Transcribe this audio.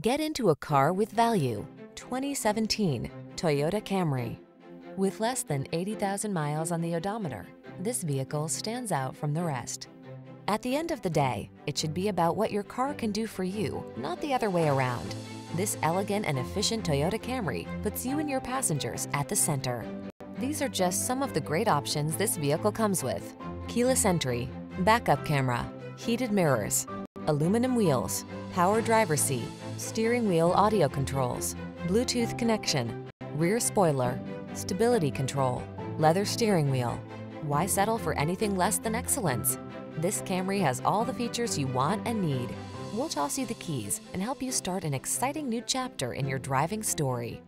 Get into a car with value. 2017 Toyota Camry. With less than 80,000 miles on the odometer, this vehicle stands out from the rest. At the end of the day, it should be about what your car can do for you, not the other way around. This elegant and efficient Toyota Camry puts you and your passengers at the center. These are just some of the great options this vehicle comes with. Keyless entry, backup camera, heated mirrors, aluminum wheels, power driver seat, steering wheel audio controls, Bluetooth connection, rear spoiler, stability control, leather steering wheel. Why settle for anything less than excellence? This Camry has all the features you want and need. We'll toss you the keys and help you start an exciting new chapter in your driving story.